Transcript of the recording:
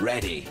Ready.